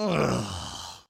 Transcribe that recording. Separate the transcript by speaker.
Speaker 1: Ugh.